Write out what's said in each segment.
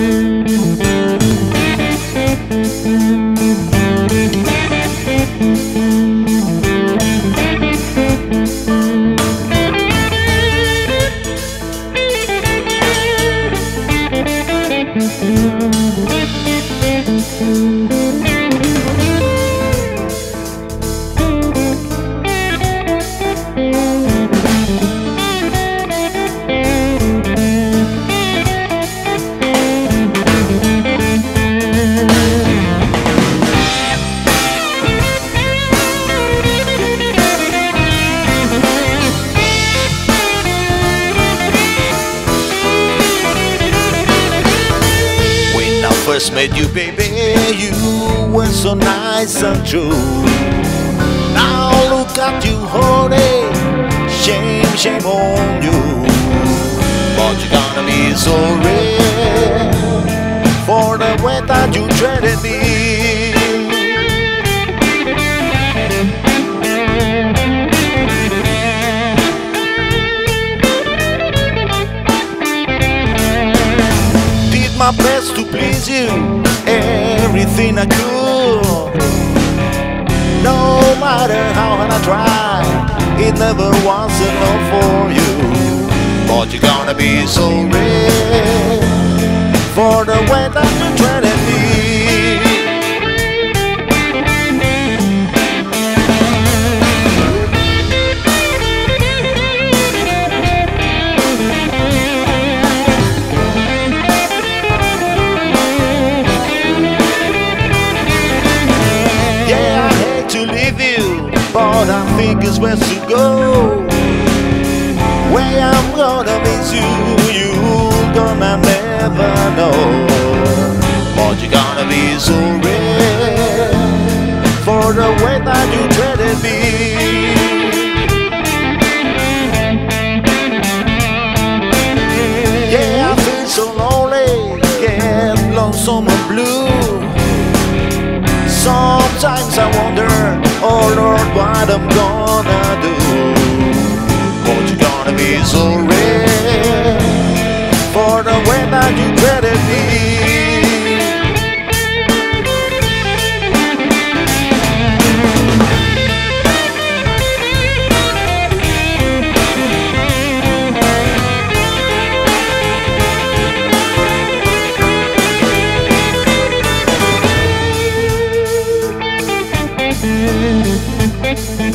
When first met you, baby, you were so nice and true. Now look at you, honey, shame, shame on you. But you're gonna be so rare for the way that you treated me. My best to please you, everything I could. No matter how hard I tried, it never was enough for you. But you're gonna be so rare for the way that you treated but I think it's best to go. Where I'm gonna miss you, you gonna never know. But you're gonna be so rare for the way that you treated me. Yeah, I feel so lonely, get lonesome and blue. Sometimes I wonder, oh Lord, what I'm gonna do. But you're gonna be so rare for the way that you Yeah,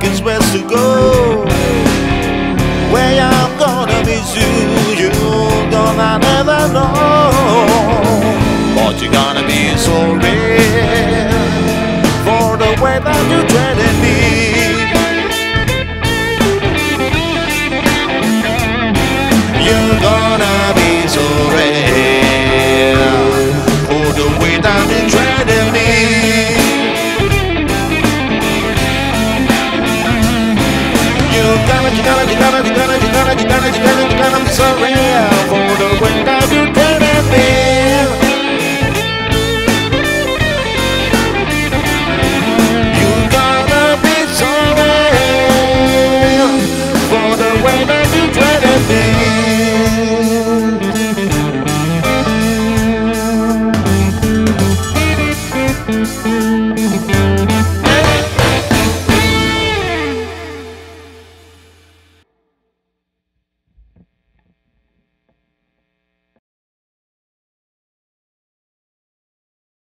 I it's best to go. Where I'm gonna miss you, you're gonna never know. But you're gonna be so rare for the way that you treated me. You're gonna gonna, gonna, gonna, I'm sorry